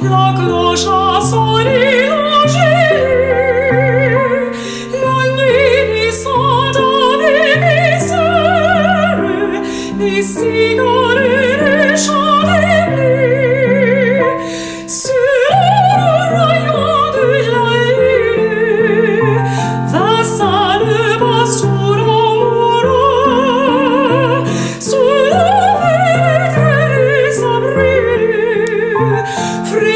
La cloche a free.